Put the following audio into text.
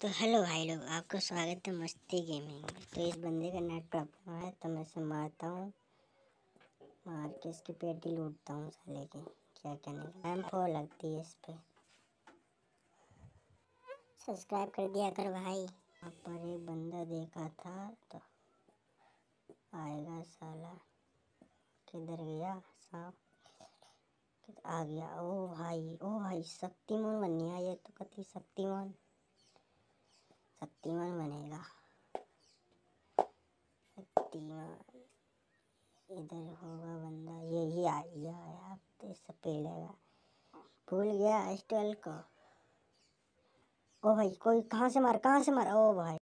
तो हेलो भाई लोग, आपका स्वागत है मस्ती गेमिंग में। तो इस बंदे का नेट प्रॉब्लम है तो मैं इसे मारता हूँ मार के इसकी पेटी लूटता हूँ साले की, क्या कहने एम फोर लगती है इस पर सब्सक्राइब कर दिया कर भाई। वहाँ पर एक बंदा देखा था तो आएगा साला। किधर गया? सांप आ गया। ओ भाई ओ भाई, शक्तिमान बनिया ये तो कति शक्तिमान। शक्तिमान बनेगा। शक्तिमान इधर होगा बंदा, यही आ गया है तो सपेड़ेगा भूल गया स्टल को। ओ भाई, कोई कहाँ से मार, कहाँ से मार? ओ भाई।